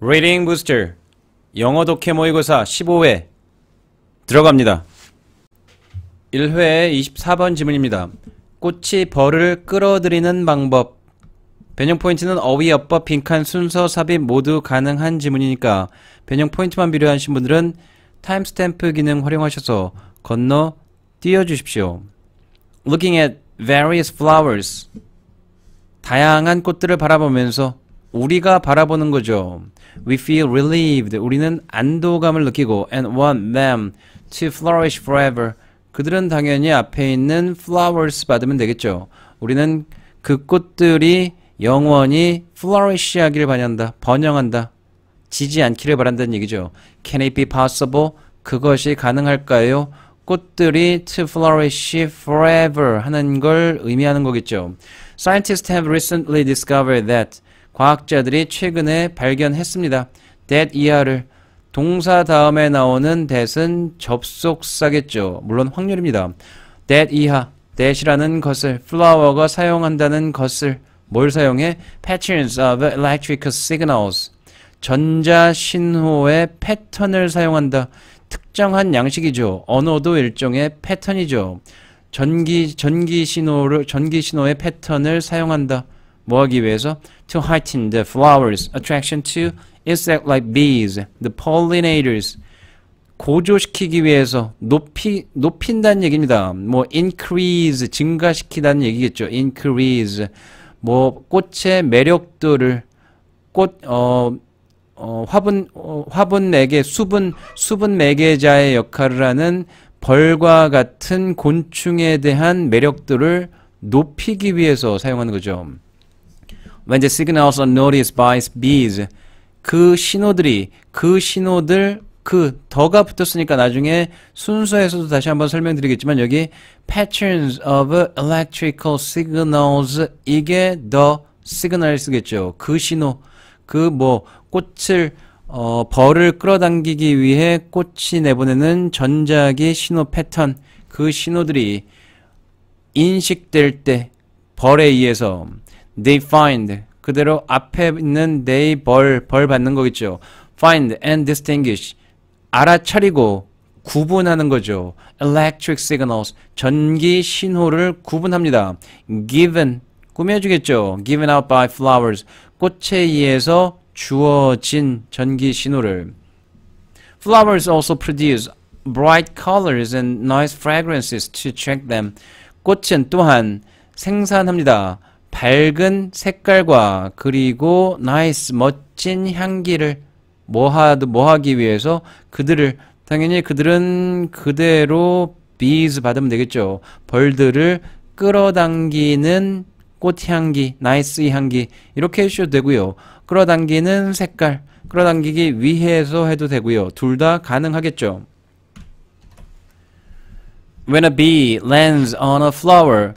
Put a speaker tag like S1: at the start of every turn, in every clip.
S1: Reading Booster 영어 독해 모의고사 15회 들어갑니다. 1회 24번 지문입니다. 꽃이 벌을 끌어들이는 방법 변형 포인트는 어휘, 어법, 빈칸, 순서, 삽입 모두 가능한 지문이니까 변형 포인트만 필요하신 분들은 timestamp 기능 활용하셔서 건너 띄워주십시오. Looking at various flowers 다양한 꽃들을 바라보면서 우리가 바라보는 거죠. We feel relieved. 우리는 안도감을 느끼고 and want them to flourish forever. 그들은 당연히 앞에 있는 flowers 받으면 되겠죠. 우리는 그 꽃들이 영원히 flourish 하기를 바란다. 번영한다. 지지 않기를 바란다는 얘기죠. Can it be possible? 그것이 가능할까요? 꽃들이 to flourish forever 하는 걸 의미하는 거겠죠. Scientists have recently discovered that 과학자들이 최근에 발견했습니다. that 이하를 동사 다음에 나오는 that은 접속사겠죠. 물론 확률입니다. that 이하, that이라는 것을 flower가 사용한다는 것을 뭘 사용해? patterns of electrical signals 전자 신호의 패턴을 사용한다. 특정한 양식이죠. 언어도 일종의 패턴이죠. 전기 전기 신호를 전기 신호의 패턴을 사용한다. 뭐 하기 위해서? To heighten the flowers' attraction to insect like bees, the pollinators. 고조시키기 위해서 높이 높인다는 얘기입니다. 뭐 increase 증가시키다는 얘기겠죠. increase 뭐 꽃의 매력도를 꽃어 어, 화분 어, 화분 매개 수분 수분 매개자의 역할을 하는 벌과 같은 곤충에 대한 매력도를 높이기 위해서 사용하는 거죠. When the signals are noticed by bees, 그 신호들이 그 신호들 그 더가 붙었으니까 나중에 순서에서도 다시 한번 설명드리겠지만 여기 patterns of electrical signals 이게 the signals겠죠. 그 신호 그 뭐 꽃을 어, 벌을 끌어당기기 위해 꽃이 내보내는 전자기 신호 패턴 그 신호들이 인식될 때 벌에 의해서 they find 그대로 앞에 있는 they 벌, 벌 받는 거겠죠. find and distinguish 알아차리고 구분하는 거죠. electric signals 전기 신호를 구분합니다. given 꾸며주겠죠. given out by flowers 꽃에 의해서 주어진 전기 신호를 Flowers also produce bright colors and nice fragrances to attract them. 꽃은 또한 생산합니다. 밝은 색깔과 그리고 nice 멋진 향기를 뭐하 뭐하기 위해서 그들을 당연히 그들은 그대로 bees 받으면 되겠죠. 벌들을 끌어당기는 꽃향기, nice 향기 이렇게 해주셔도 되고요. 끌어당기는 색깔, 끌어당기기 위해서 해도 되고요. 둘 다 가능하겠죠. When a bee lands on a flower,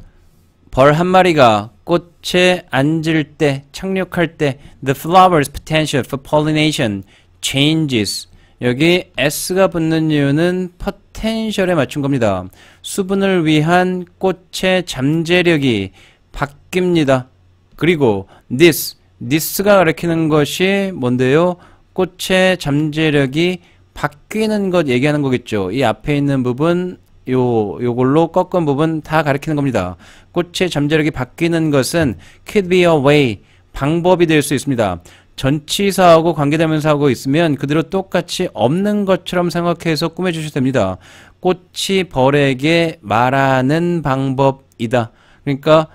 S1: 벌 한 마리가 꽃에 앉을 때, 착륙할 때, the flower's potential for pollination changes. 여기 s가 붙는 이유는 potential에 맞춘 겁니다. 수분을 위한 꽃의 잠재력이 바뀝니다. 그리고 this, this가 가리키는 것이 뭔데요? 꽃의 잠재력이 바뀌는 것 얘기하는 거겠죠. 이 앞에 있는 부분 요 요걸로 꺾은 부분 다 가리키는 겁니다. 꽃의 잠재력이 바뀌는 것은 could be a way 방법이 될 수 있습니다. 전치사하고 관계되면서 있으면 그대로 똑같이 없는 것처럼 생각해서 꾸며주셔도 됩니다. 꽃이 벌에게 말하는 방법이다. 그러니까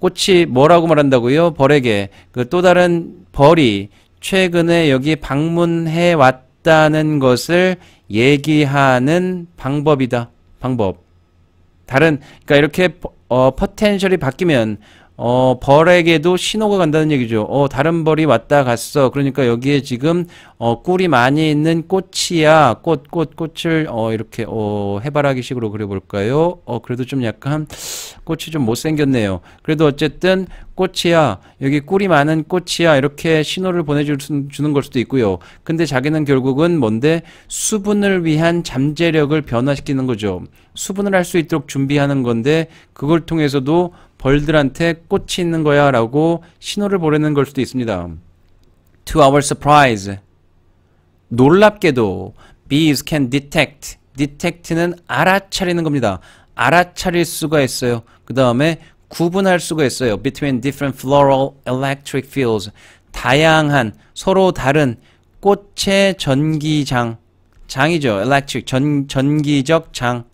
S1: 꽃이 뭐라고 말한다고요? 벌에게 그 또 다른 벌이 최근에 여기 방문해 왔다는 것을 얘기하는 방법이다. 방법. 다른 그러니까 이렇게 어 포텐셜이 바뀌면 어, 벌에게도 신호가 간다는 얘기죠. 어, 다른 벌이 왔다 갔어. 그러니까 여기에 지금, 어, 꿀이 많이 있는 꽃이야. 꽃, 꽃, 꽃을, 어, 이렇게, 어, 해바라기 식으로 그려볼까요? 어, 그래도 좀 약간, 꽃이 좀 못생겼네요. 그래도 어쨌든, 꽃이야. 여기 꿀이 많은 꽃이야. 이렇게 신호를 보내주는 걸 수도 있고요. 근데 자기는 결국은 뭔데? 수분을 위한 잠재력을 변화시키는 거죠. 수분을 할 수 있도록 준비하는 건데, 그걸 통해서도 벌들한테 꽃이 있는 거야 라고 신호를 보내는 걸 수도 있습니다. To our surprise. 놀랍게도 bees can detect. detect는 알아차리는 겁니다. 알아차릴 수가 있어요. 그 다음에 구분할 수가 있어요. between different floral electric fields. 다양한 서로 다른 꽃의 전기장 장이죠. electric 전 전기적 장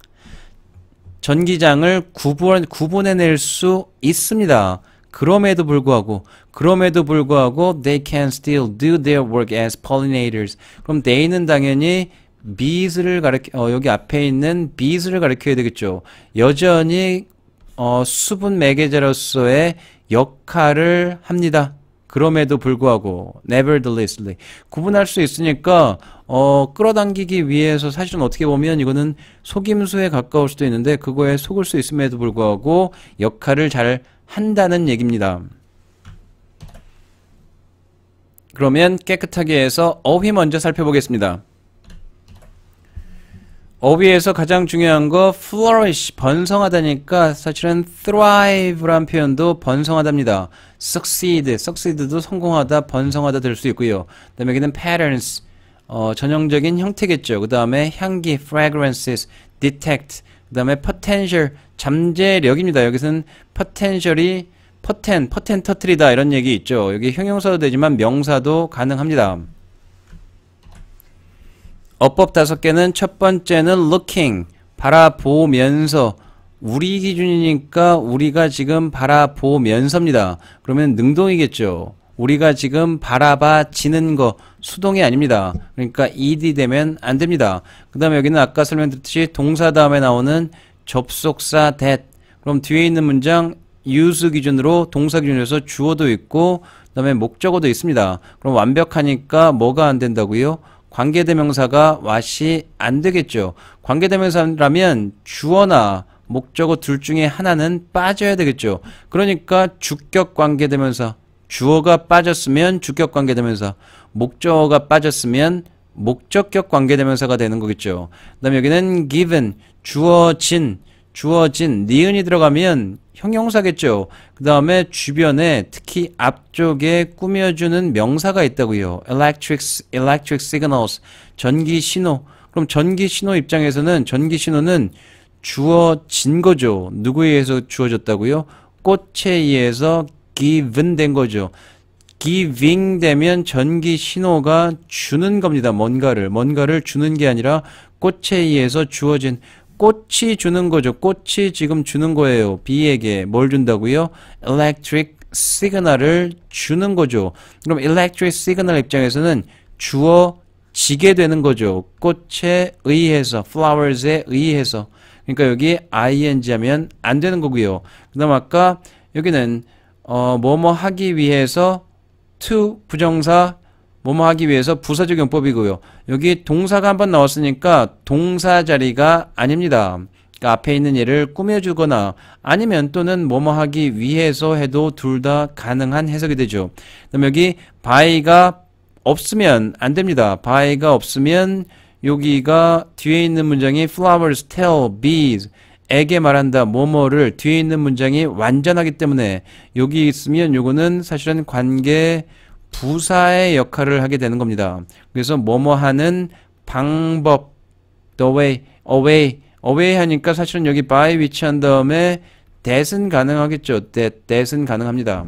S1: 전기장을 구분 구분해낼 수 있습니다. 그럼에도 불구하고 그럼에도 불구하고 they can still do their work as pollinators. 그럼 they는 당연히 bees를 가르쳐 어, 여기 앞에 있는 bees를 가르쳐야 되겠죠. 여전히 어, 수분 매개자로서의 역할을 합니다. 그럼에도 불구하고 neverthelessly 구분할 수 있으니까 어, 끌어당기기 위해서 사실은 어떻게 보면 이거는 속임수에 가까울 수도 있는데 그거에 속을 수 있음에도 불구하고 역할을 잘 한다는 얘기입니다. 그러면 깨끗하게 해서 어휘 먼저 살펴보겠습니다. 어휘에서 가장 중요한 거 flourish 번성하다니까 사실은 thrive란 표현도 번성하답니다. succeed, succeed도 성공하다, 번성하다 될 수 있고요. 그다음에 여기는 patterns 어, 전형적인 형태겠죠. 그 다음에 향기 fragrances, detect 그 다음에 potential 잠재력입니다. 여기서는 potential이 potent, potent 터트리다 이런 얘기 있죠. 여기 형용사도 되지만 명사도 가능합니다. 어법 다섯 개는 첫 번째는 looking 바라보면서 우리 기준이니까 우리가 지금 바라보면서입니다. 그러면 능동이겠죠. 우리가 지금 바라봐지는 거 수동이 아닙니다. 그러니까 ed 되면 안 됩니다. 그 다음에 여기는 아까 설명드렸듯이 동사 다음에 나오는 접속사 that 그럼 뒤에 있는 문장 use 기준으로 동사 기준에서 주어도 있고 그 다음에 목적어도 있습니다. 그럼 완벽하니까 뭐가 안 된다고요? 관계대명사가 왓이 안 되겠죠. 관계대명사라면 주어나 목적어 둘 중에 하나는 빠져야 되겠죠. 그러니까 주격 관계대명사 주어가 빠졌으면 주격 관계대명사 목적어가 빠졌으면 목적격 관계대명사가 되는 거겠죠. 그 다음에 여기는 given 주어진 주어진 니은이 들어가면 형용사겠죠. 그 다음에 주변에 특히 앞쪽에 꾸며주는 명사가 있다고요. electric, electric signals 전기 신호 그럼 전기 신호 입장에서는 전기 신호는 주어진 거죠. 누구에 의해서 주어졌다고요? 꽃에 의해서 given 된 거죠. giving 되면 전기 신호가 주는 겁니다. 뭔가를 뭔가를 주는 게 아니라 꽃에 의해서 주어진 꽃이 주는 거죠. 꽃이 지금 주는 거예요. 비에게 뭘 준다고요? electric signal을 주는 거죠. 그럼 electric signal 입장에서는 주어지게 되는 거죠. 꽃에 의해서 flowers에 의해서 그러니까 여기 ing 하면 안 되는 거고요. 그 다음 아까 여기는 어 뭐뭐 하기 위해서 to 부정사 뭐뭐 하기 위해서 부사적 용법이고요. 여기 동사가 한번 나왔으니까 동사 자리가 아닙니다. 그러니까 앞에 있는 예를 꾸며주거나 아니면 또는 뭐뭐 하기 위해서 해도 둘 다 가능한 해석이 되죠. 그럼 여기 by가 없으면 안 됩니다. by가 없으면 여기가 뒤에 있는 문장이 flowers tell bees 에게 말한다 뭐뭐를 뒤에 있는 문장이 완전하기 때문에 여기 있으면 요거는 사실은 관계 부사의 역할을 하게 되는 겁니다. 그래서 뭐뭐 하는 방법 the way, away, away 하니까 사실은 여기 by 위치한 다음에 that은 가능하겠죠. that, that은 가능합니다.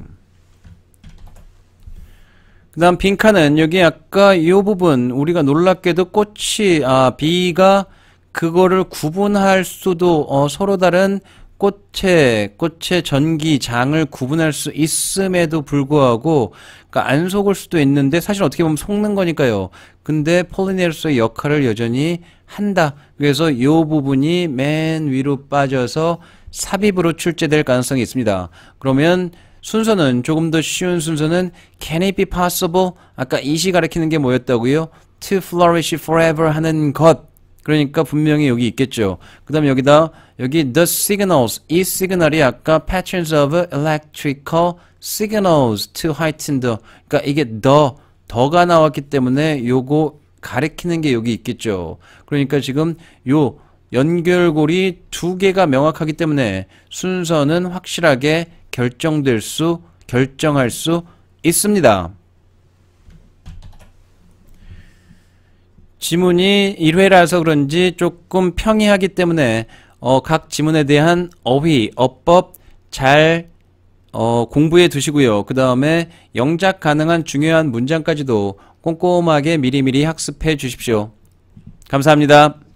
S1: 그 다음 빈칸은 여기 아까 이 부분 우리가 놀랍게도 꽃이 아 비가 그거를 구분할 수도 어, 서로 다른 꽃의 꽃의 전기장을 구분할 수 있음에도 불구하고 그러니까 안 속을 수도 있는데 사실 어떻게 보면 속는 거니까요. 근데 폴리네르스의 역할을 여전히 한다. 그래서 이 부분이 맨 위로 빠져서 삽입으로 출제될 가능성이 있습니다. 그러면 순서는 조금 더 쉬운 순서는 Can it be possible? 아까 이시 가리키는 게 뭐였다고요? To flourish forever 하는 것. 그러니까 분명히 여기 있겠죠. 그 다음에 여기다 여기 the signals 이 시그널이 아까 patterns of electrical signals to heighten the 그러니까 이게 the 더가 나왔기 때문에 요거 가리키는 게 여기 있겠죠. 그러니까 지금 요 연결고리 두 개가 명확하기 때문에 순서는 확실하게 결정될 수 결정할 수 있습니다. 지문이 1회라서 그런지 조금 평이하기 때문에 어, 각 지문에 대한 어휘, 어법 잘 어, 공부해 두시고요. 그 다음에 영작 가능한 중요한 문장까지도 꼼꼼하게 미리미리 학습해 주십시오. 감사합니다.